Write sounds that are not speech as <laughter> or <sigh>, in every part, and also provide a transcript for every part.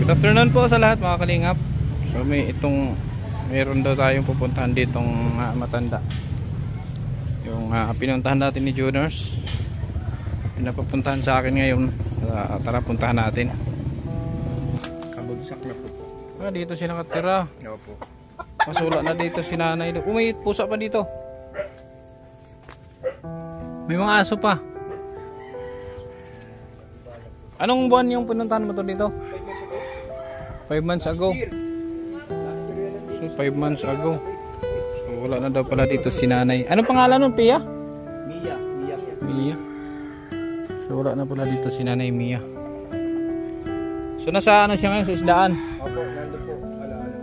Good afternoon po sa lahat mga kalingap. So may itong meron daw tayong pupuntahan ditong ah, matanda. Yung uh, pinuntahan natin ni Juniors. Pinapapuntahan sa akin ngayon. Ah, tara puntahan natin. Kabagsak na po. Ah, dito siya nakatira. Opo. Masula na dito si nanay. May pusa pa dito. May mga aso pa. Anong buwan yung pinuntahan mo to dito? 5 months ago. So 5 months ago. So wala na daw pala dito si nanay. Anong pangalan nun, Pia? Mia. Mia. Mia. So wala na pala dito si nanay Mia. So nasa ano siya ngayon sa isdaan? Opo, nando po. Wala ano.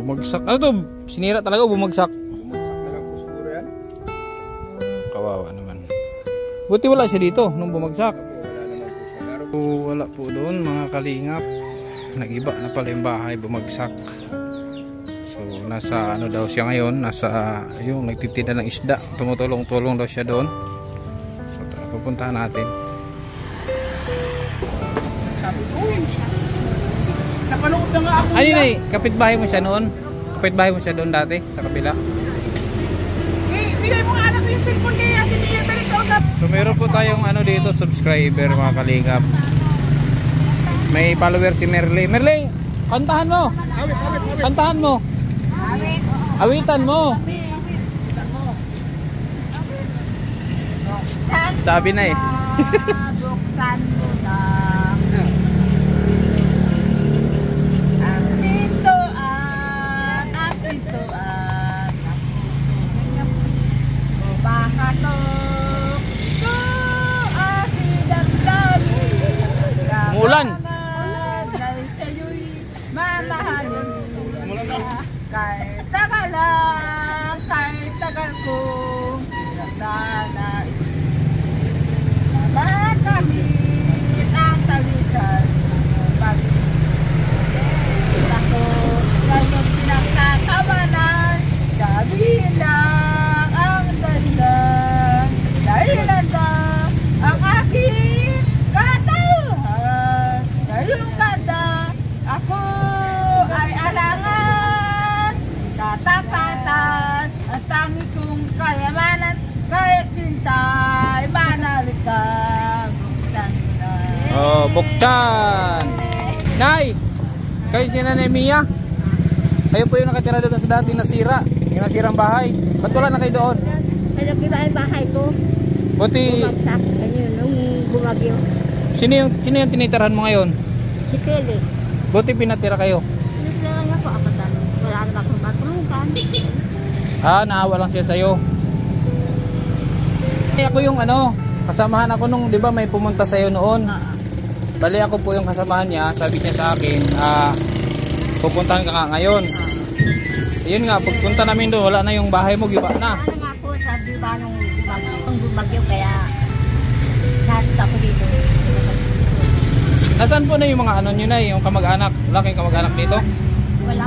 Bumagsak. Ano to? Sinira talaga o bumagsak? Bumagsak na lang po siguro yan. Kawawa naman. Buti wala siya dito nung bumagsak. Opo, wala naman po siya. Laro So, wala po doon mga kalingap. Nagiba na pala yung bahay, bumagsak. So, nasa ano daw siya ngayon, nasa yung nagtitinda ng isda. Tumutulong-tulong daw siya doon. So, tara, pupuntahan natin. Napanood na nga ako. Ano eh, kapitbahay mo siya noon? Kapitbahay mo siya doon dati, sa kabila? Bigay mo nga anak yung cellphone kay Ate Mia. So, meron po tayong ano dito, subscriber mga kalingap. May follower si Merle. Merle, kantahan mo! Awit, awit, awit. Kantahan mo! Awit. Awitan mo! Sabi na eh. <laughs> Buktan mo na. Ang pintuan, ang pintuan, ang pintuan. Bakatok, ko aking damdamin. Umulan. Kamangan, Dahil sa'yo'y mamahalin. Kahit tagal lang, kahit tagal kong nagdadaan. Lahat kami tatawitan pag ako gayong pinagtatawanan sabihin lang ang dahilan dahilan lang ang aking katauhan ngayong kada ako ay alangan katapatan ang tangi kong kayamanan kahit sinta ay manalikan buksan na Buktan. Nay, kayo si Nanay Mia? Kayo po yung nakatira doon sa dating nasira. Yung nasirang bahay. Ba't wala na kayo doon? Ano kiba ang bahay ko? Buti, Bumagsak. Ayun, nung bumagyo. sino yung, sino yung tinitirahan mo ngayon? Si Pele. Buti pinatira kayo. Naglalang ako apatan. Wala na akong matulungan. Ah, naawa lang siya sa'yo. Eh, ako yung ano, kasamahan ako nung, di ba may pumunta sa'yo noon. Bali ako po yung kasamahan niya, sabi niya sa akin, ah, pupuntahan ka nga ngayon. Yun nga, pagpunta namin doon, wala na yung bahay mo, giba na. Ano nga po, sabi ba nung bumagyo, nung bumagyo kaya natin ako dito. Nasaan po na yung mga ano nyo na, yung kamag-anak? Wala kayong kamag-anak dito? Wala.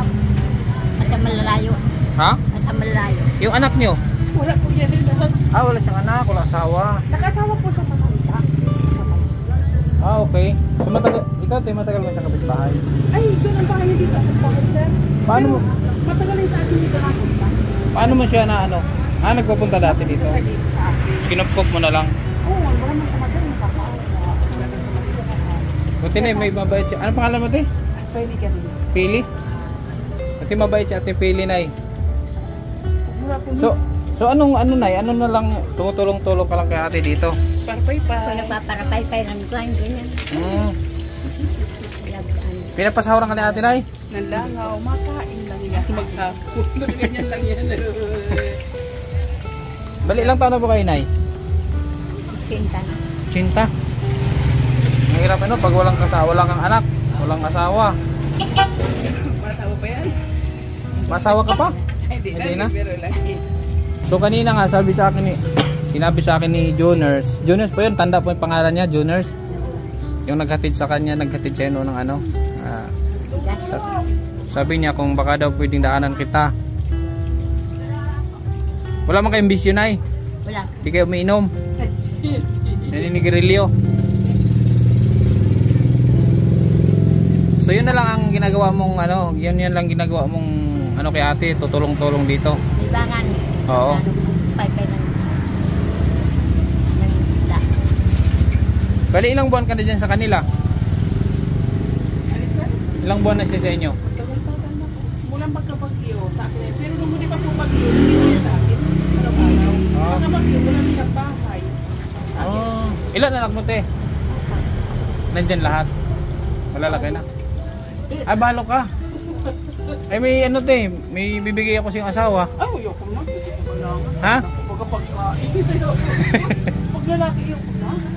Asa malalayo. Ha? Asa malalayo. Yung anak nyo? wala po yan Ah, wala siyang anak, wala asawa. nakasawa po siya matalita Ah, okay. So matagal, ikaw tayo matagal mo sa kapitbahay. ay doon ang bahay niya dito sa Pangit sir Paano mo, matagal yung sa atin dito napunta paano mo siya na ano? Ah, nagpupunta dati dito. Kinupkop mo na lang. oo wala man sa nakakaawa Buti na, may mabait siya. Ano pangalan mo, te? pwede ka rin Pili? Ate mabait siya, ate Pili na wala po So, so anong ano na, ano na lang, tumutulong-tulong ka lang kay ate dito? Parpay pa Kung nagpaparapay-pay ng kuhan, ganyan. Ano. Pinapasahuran ka ni ate Nay? nanlangaw makain lang yan <laughs> maghapon ganyan lang yan Bali, ilang taon na po kayo, Nay? Na. Cinta. Ang hirap ano, pag walang kasawa, wala kang anak, walang asawa. masawa pa yan Masawa ka pa? hindi na? pero lagi So kanina nga sabi sa akin ni sinabi sa akin ni Juners. Juners po 'yun, tanda po 'yung pangalan niya, Juners. Yung naghatid sa kanya, naghatid siya noon ng ano. ah, sa- sabi niya kung baka daw pwedeng daanan kita. Wala man kayong bisyo nay. Wala. Hindi kayo umiinom. Naninigarilyo. So yun na lang ang ginagawa mong ano, yun yan lang ginagawa mong ano kay ate, tutulong-tulong dito. Libangan. Oo. Pay-pay ng ng isda. Bali ilang buwan ka na dyan sa kanila? Ilang buwan na siya sa inyo? Na. Mulang pagkabagyo sa akin. Pero nung hindi pa po bagyo, hindi sa akin. Araw-araw. Ah. Pagkabagyo, wala na siyang bahay. Oh. Ilan anak mo te? Nandyan lahat? Malalaki na? Ay, balo ka. Ay, may ano te, may bibigay ako sa iyong asawa. Ay, ayoko na. Wala nga. Ha? Pagkapagkain. <laughs> Pag lalaki yung na.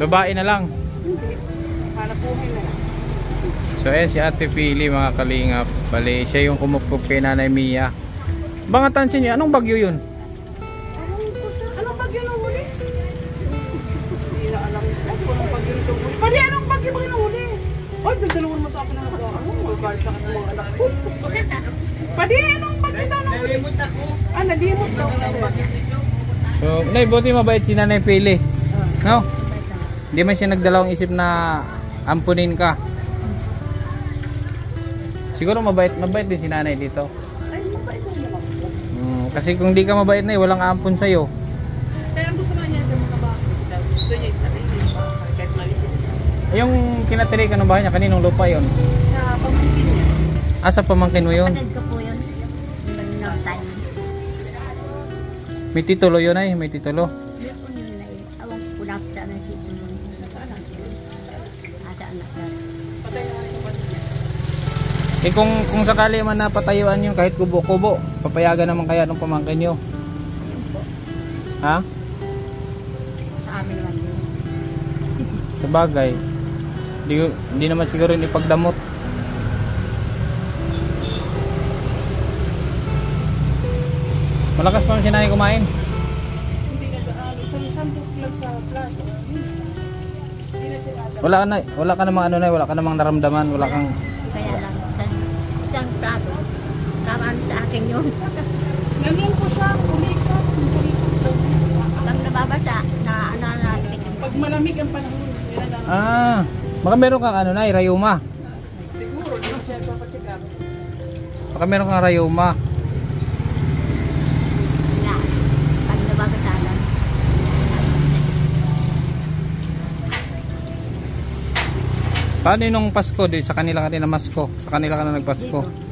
Babae na lang. Buhay na lang. So ayan si Ate Pili mga kalingap. Bali, siya yung kumukup kay Nanay Mia. Mga tansin niyo, anong bagyo yun? Anong bagyo nung huli? Hindi na alam Seth. Anong bagyo nung huli? Pari, anong bagyo ba nung huli? Ay, nagdalawan mo sa akin na nagawa. Ano? Magalit sa akin ng mga anak ko. Pari, anong bagyo daw nung huli? Ah, nalimot daw. So, Nay, buti mabait si Nanay Pili. No? Hindi man siya nagdalawang isip na ampunin ka. Siguro mabait, mabait din si Nanay dito. Ay, mabait daw naman. Mm, kasi kung di ka mabait na, walang aampun sa'yo. Kaya ang gusto nga niya sa mga bakit. Gusto niya sa sarili. Kahit maliit. Yung kinatiri ka ng bahay niya, kaninong lupa yon? Sa pamangkin niya. Ah, sa pamangkin mo yun? Kapatid ko po yun. Yung. May titulo yun ay, may titulo. Eh kung, kung sakali man napatayuan yun kahit kubo-kubo, papayagan naman kaya ng pamangkin nyo. Ha? Sa amin naman yun. Sa bagay. Hindi, hindi naman siguro yun ipagdamot. Malakas pa man sinay kumain. Hindi na ano, isang sandok lang sa plato. Wala ka na, wala ka namang ano na, wala ka namang naramdaman, wala kang Kaya lang, isang, isang plato. Akin yun. <laughs> Ganyan ko siya, umikat. Umikat daw. Pag nababasa, na ano na Pag malamig ang panahon, yun lang. Ah, baka meron kang ano na, rayuma. Siguro, di ba siya papacheck up? Baka meron kang rayuma. na. Pag nababasa lang. Paano yung nung Pasko di sa kanila ka din na Masko? Sa kanila ka na nagpasko.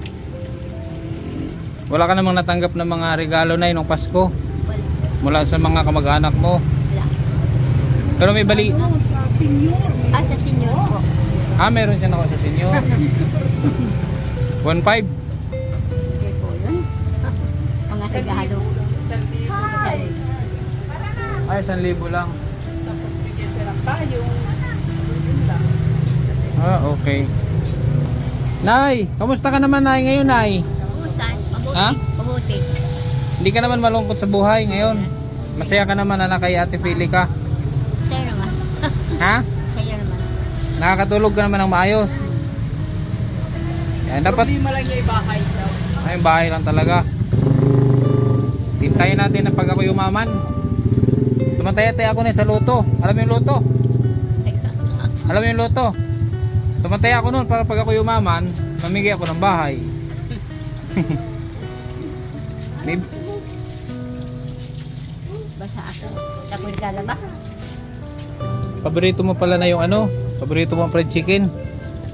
Wala ka namang natanggap ng mga regalo na nung Pasko Wala. mula sa mga kamag-anak mo. Wala. Pero may bali. Ano, sa senior. Ah, sa senior po. Ah, meron siya ako sa senyo. 1.5. Hindi po yun. <laughs> Mga regalo. Isang libo. Ay, 1,000 lang. Tapos bigyan siya ng payong. Ah, okay. Nay, kamusta ka naman Nay ngayon Nay? Mabuti. Ha? Mabuti. Hindi ka naman malungkot sa buhay ngayon. Masaya ka naman na kay Ate Pili ka. Sa'yo naman. <laughs> Ha? Sa'yo naman. Nakakatulog ka naman ng maayos. Yan, dapat Problema lang niya ibahay daw. ay bahay lang talaga. Tintayin natin na pag ako yumaman. Tumatay-tay ako na sa loto. Alam mo yung loto? Alam mo yung loto? Tumatay ako noon para pag ako yumaman, mamigay ako ng bahay. <laughs> May, Basta ako. Tapos lalaba. paborito mo pala na yung ano? Paborito mo ang fried chicken?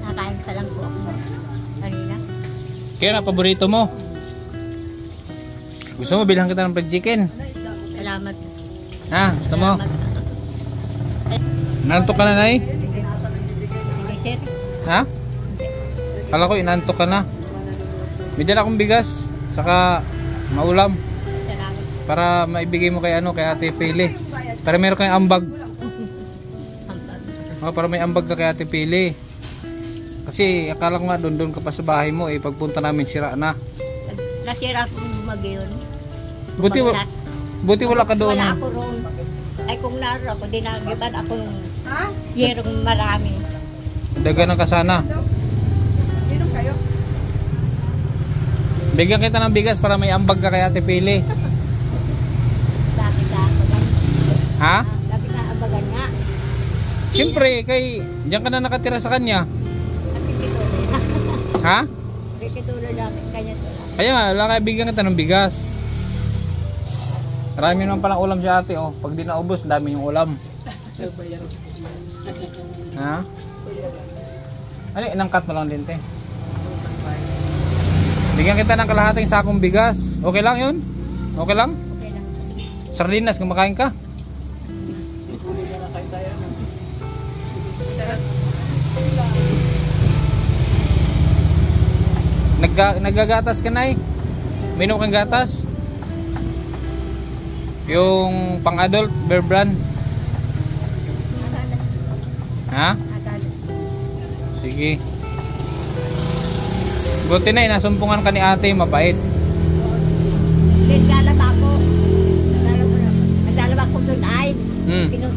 Nakain pa lang po ako. Kanina. Kaya na, paborito mo. Gusto mo bilhan kita ng fried chicken? Salamat. Ha? Gusto mo? Nantok ka na, Nay? Sige, sir. Ha? Kala ko inantok ka na. May dala akong bigas, saka maulam para maibigay mo kay ano kay Ate Pili. Para meron kayong ambag. Oh, para may ambag ka kay Ate Pili. Kasi akala ko nga doon doon ka pa sa bahay mo eh pagpunta namin sira na. Nasira po yun. Buti wa- buti wala ka doon. Wala ako roon. Ay kung naroon ako, dinagiban ako ng Ha? yerong marami. Dagan ng kasana. Bigyan kita ng bigas para may ambag ka kay Ate Pili. Bakit ako? Ha? Bakit na abagan nga? Siyempre, kay diyan ka na nakatira sa kanya. Ha? Kikituloy namin, kanya to lang. Kaya nga, wala kaya bigyan kita ng bigas. Marami naman palang ulam si ate, oh. Pag di naubos, dami yung ulam. Ha? Ano, inangkat mo lang din, te. Bigyan kita ng kalahating sakong bigas. Okay lang yun? Okay lang? Okay lang. Sardinas, kumakain ka? Nagga, naggagatas ka na eh. Minom kang gatas. Yung pang adult, bear brand. Ha? Sige. Buti na eh, nasumpungan ka ni ate, mabait. Naglalaba ako. Naglalaba na. Naglalaba ako doon ay. Hmm. Ko.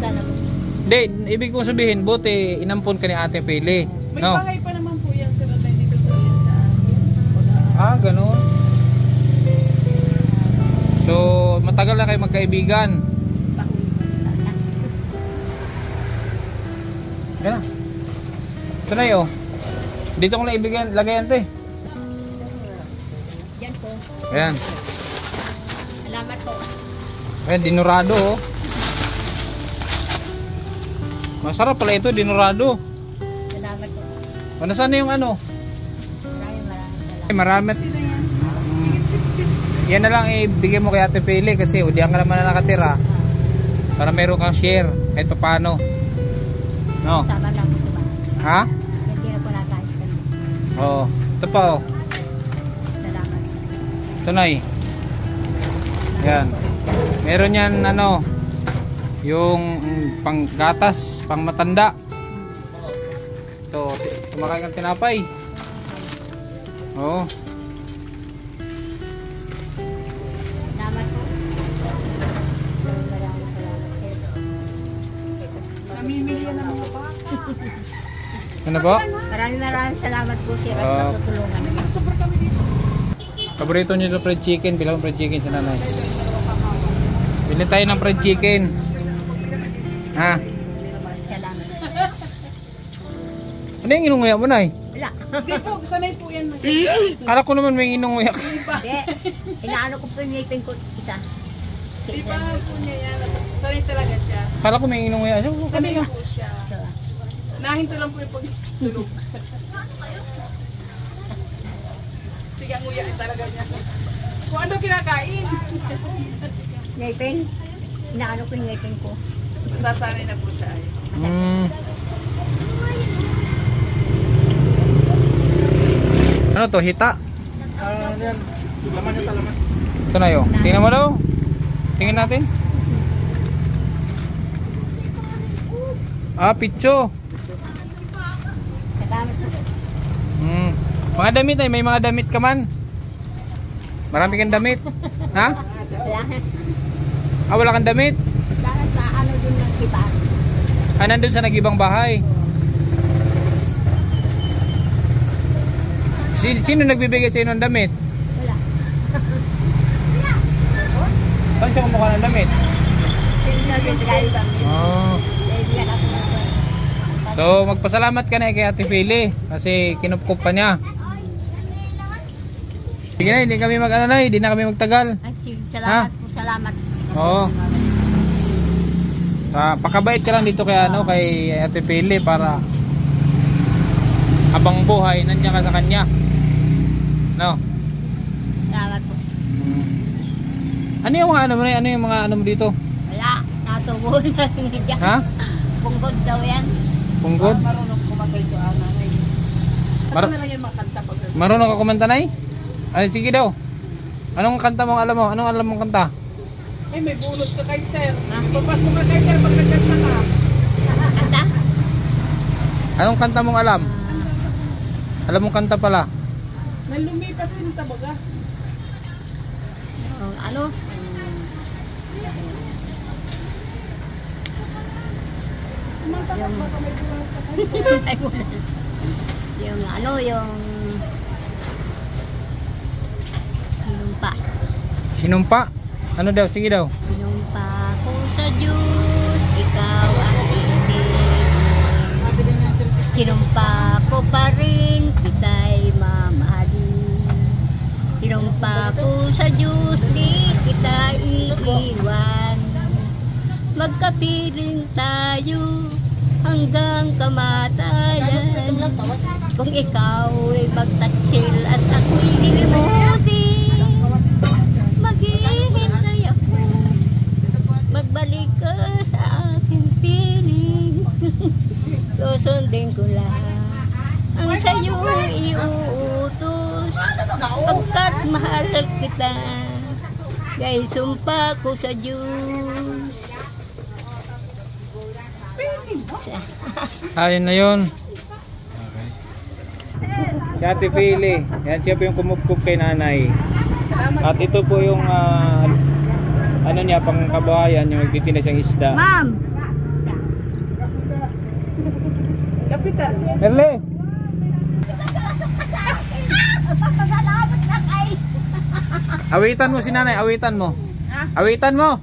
Hindi, ibig kong sabihin, buti inampon ka ni ate Pili. May No? bahay pa naman po yan sir na dito po yan sa Ah, ganun. So, matagal na kayo magkaibigan. Yan na. Ito na yun. Dito ko na ibigyan, lagayan te. Yan po. Ayan. Salamat po. Ayan, dinurado oh. Masarap pala ito, dinurado. Salamat po. O, nasaan na yung ano? Maraming maraming salamat. Ay, marami. Yan na lang ibigay mo kay Ate Pili kasi udiyan ka naman na nakatira. Para meron kang share kahit pa paano. No? Sama lang po bahay. Ha? Hindi na po nakahit kami. Oo. Ito pa oh. Tunay. Yan. Meron yan ano yung panggatas, pang matanda. Ito, kumakain tinapay. Ng mga baka. Ano ba? Maraming maraming salamat po sir at Ah. pagtutulungan. Paborito nyo yung fried chicken, bilang fried chicken sa nanay. Bili tayo ng fried chicken. Ha? Ano yung inunguya mo, Nay? Wala. Hindi po, sanay po yan. Kala <laughs> ko naman may inunguya ka. Hindi. Inaano ko po ngipin ko isa. Di ba po niya yan? Sanay talaga siya. Kala ko may inunguya. Ano, Sanay kanina? po siya. Nahinto lang po yung pagtulog. <laughs> Uyakin talaga niya. Kung ano kinakain. Ngipin. Inaano ko yung ngipin ko. Masasanay na po siya ay. Hmm. Ano to, hita? Ah, yan. Laman niya sa laman. Ito na yun. Tingnan mo daw. Tingnan natin. Ah, pitso. Salamat po. Hmm. Mga damit ay, may mga damit ka man. Marami kang damit. Ha? Wala. Ah, wala kang damit? Dahil sa ano dun ng iba. Ah, nandun sa nagibang bahay. Sino, sino nagbibigay sa'yo ng damit? Wala. Saan siya kumukha ng damit? Oh. So, magpasalamat ka na kay Ate Pili kasi kinupkup pa niya. Sige na, hindi kami mag ano na, hindi na kami magtagal. Ay, sige, salamat po. Salamat. Oo. Sa pakabait ka lang dito kay ano kay Ate Pili para habang buhay nandiyan ka sa kanya. No. Salamat po. Ano yung mga ano mo na- ano yung mga ano mo dito? Wala. Natubo na niya. Ha? Punggod daw yan. Punggod? Marunong ko ang nanay. Saka Mar- na lang yan makanta pag Marunong ka kumanta nay? Ay sige daw. Anong kanta mong alam mo? Anong alam mong kanta? Ay, may bonus ka kay sir. Papasok ka kay sir pag nagkanta ka. Kanta? Anong kanta mong alam? Alam mong kanta pala? Nang lumipas yung tabaga. Oh, ano? Wala. yung ano, yung... Sinumpa. Sinumpa? Ano daw? Sige daw. Sinumpa ko sa Diyos, ikaw ang iibig. Sinumpa ko pa rin, kita'y mamahalin. Sinumpa ko sa Diyos, di kita iiwan. Magkapiling tayo hanggang kamatayan. Kung ikaw ay magtaksil at ako'y lilimohan. Susundin ko lang Ang sa'yo iuutos Pagkat mahal kita Kaya sumpa ko sa Diyos Ayun na yun. Okay. Si Ate Pili. Yan siya po yung kumupkup kay nanay. At ito po yung ah, ano niya pang kabahayan yung nagtitinda siyang isda. Ma'am! Kapitan. Erle! Awitan mo si nanay, awitan mo. Awitan mo.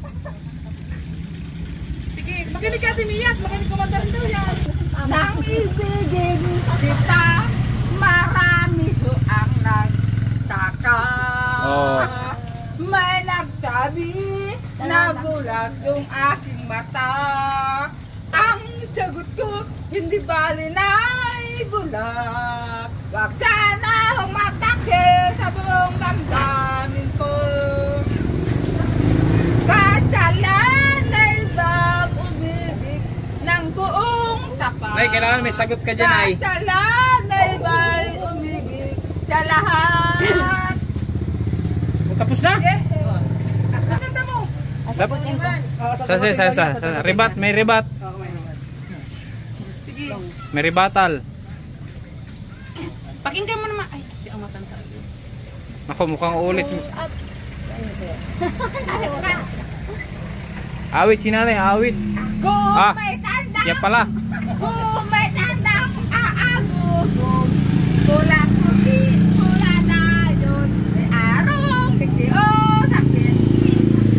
Sige, makinig ka, Timiyat. Makinig kumanta rin daw yan. Nang ibigin kita Marami ko ang nagtaka Oh. May nagsabi na bulag yung aking mata hindi bali na bulag Wag ka na humatakil sa buong damdamin ko Kasalan ay bag umibig ng buong tapat Nay, kailangan may sagot ka dyan ay. Kasalan ay bag umibig sa lahat Tapos na? Ang ganda mo. Lap. Sa sa sa sa, sa. Ribat, may ribat. Sige. May ribatal. Pakinggan mo naman. Ay, si ang matanda. Ako mukhang ulit. <laughs> Awit si nanay, awit. Kung Ah, may tanda Yan pala. Kung may tandang aagubog Mula puti, mula na yun May arong bigyo sa pinti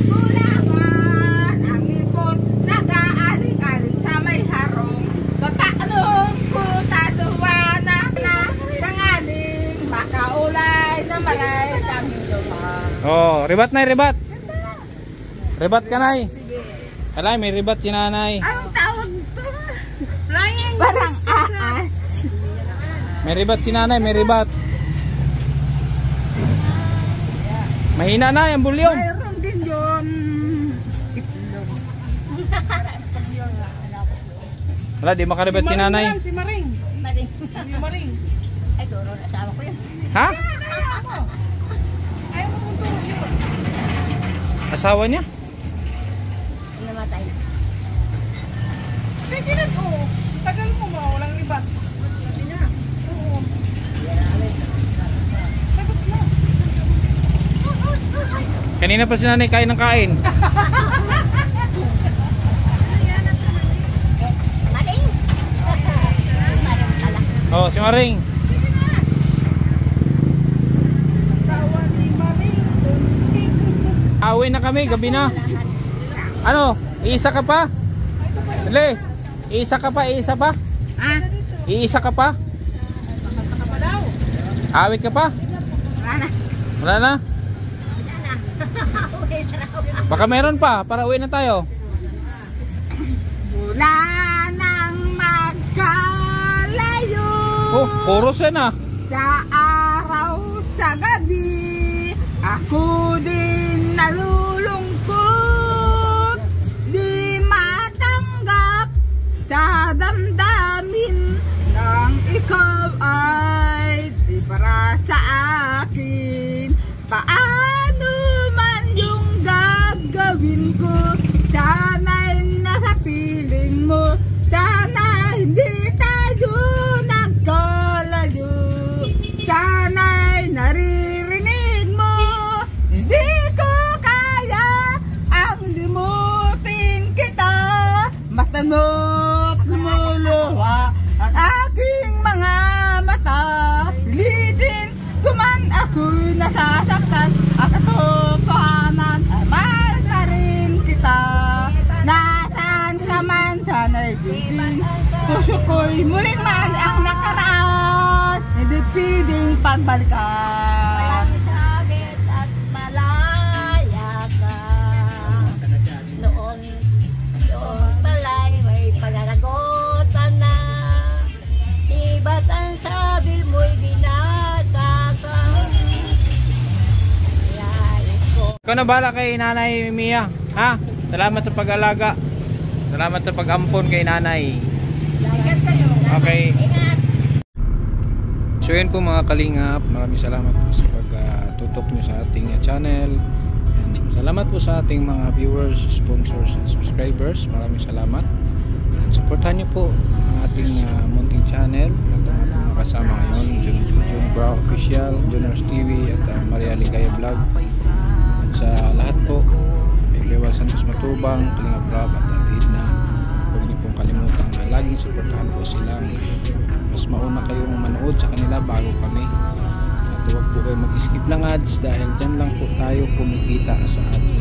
Mula man ang ipon Nag-aaling-aling sa may harong Papaanong kutatuwa na na Tangaling makaulay na malay kami dumaan Oh, ribat na, ribat. Ribat ka nay. Alay, may ribat si nanay. Anong tawag to? Flying. Parang aas May ribat si nanay, may ribat. Mahina na yung bulyong. Mayroon din yun Wala, di makaribat si nanay. Maring, Si Maring. Maring. Si Maring. Ay, turo na asawa ko yun. Ha? Asawa niya? Namatay. Sige na to. Tagal mo ba? Walang libat. Sabi niya. Oo. Sagot. Kanina pa si nanay kain ng kain. Oh, si Maring. Tawa ni Maring. Tunching. Awin na kami, gabi na. Ano? Iisa ka pa? Dali. Iisa ka pa, iisa pa? Ha? Iisa ka pa? Awit ka pa? Wala na. Wala na? <laughs> Baka meron pa, para uwi na tayo. Mula nang magkalayo Oh, chorus yan ah. Sa araw, sa gabi Ako din nalulungkot. Di matanggap. Sa damdamin Nang ikaw ay di para sa akin. Paano Ikaw na bahala kay Nanay Mia. Ha? Salamat sa pag-alaga. Salamat sa pag-ampon kay Nanay. Ingat kayo. Okay. Ingat. So yun po mga kalingap, maraming salamat po sa pagtutok nyo sa ating uh, channel. And salamat po sa ating mga viewers, sponsors, and subscribers. Maraming salamat. And supportan nyo po ang ating uh, munting channel. Kasama ngayon, Jun, Jun Brow Official, Juners TV, at uh, Maria Ligaya Vlog. Sa lahat po, may Bebal Santos Matubang, Kalingap Rob, at Ate Edna. Huwag niyo pong kalimutan na laging supportahan po silang mas mauna kayong manood sa kanila bago kami. At huwag po kayo mag-skip ng ads dahil dyan lang po tayo kumikita sa ads.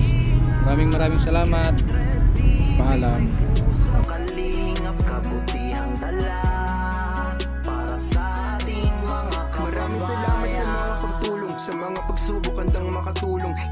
Maraming maraming salamat. Paalam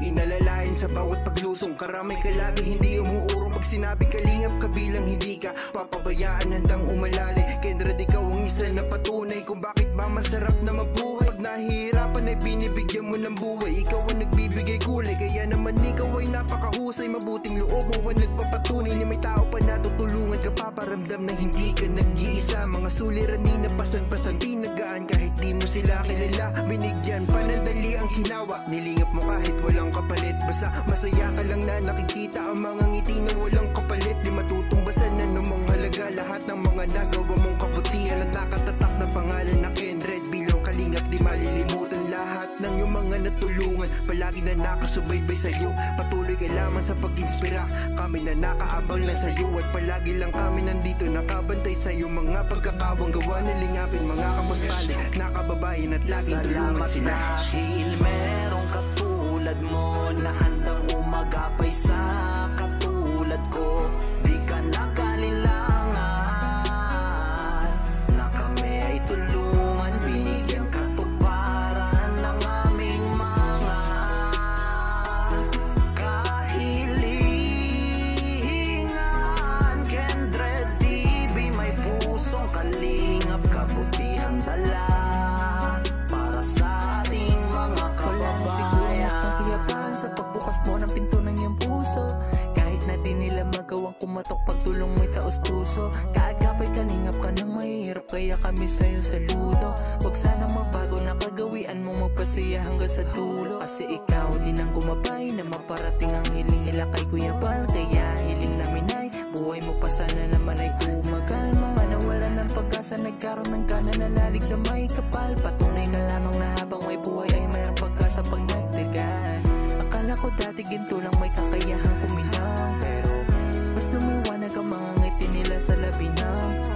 Inalalayan sa bawat paglusong. Karamay ka lagi hindi umuurong. Pag sinabing kalingap kabilang hindi ka Papabayaan handang umalali. Kendra ikaw ang isa na patunay Kung bakit ba masarap na mabuhay. Pag nahihirapan ay binibigyan mo ng buhay. Ikaw ang nagbibigay kulay Kaya naman ikaw ay napakahusay. Mabuting loob mo ang nagpapatunay Ni may tao pa natutulungan ka. Paparamdam na hindi ka nag-iisa. Mga suliranin na pasan-pasan Pinagaan kahit di mo sila kilala Binigyan pa ng dali ang kinawa. Nilingap mo kahit walang kapalit Basta masaya ka lang na nakikita Ang mga ngiti na walang kapalit. Di matutumbasan na namang halaga Lahat ng mga nagawa mong kabutihan At nakatatak ng iyong mga natulungan Palagi na nakasubaybay sa'yo. Patuloy ka lamang sa pag-inspira. Kami na nakaabang lang sa'yo At palagi lang kami nandito Nakabantay sa'yo. Mga pagkakawang gawa na lingapin Mga kapuspali, nakababayan at laging tulungan Salamat sila. dahil merong katulad mo Na handang umagapay sa katulad ko Nagkaroon ng gana Nalalig sa may kapal. Patunay ka lamang na habang may buhay Ay mayroong pagkasa pag nagdagan Akala ko dati ginto lang may kakayahang kuminang Pero mas lumiwanag ang mga ngiti nila sa labi ng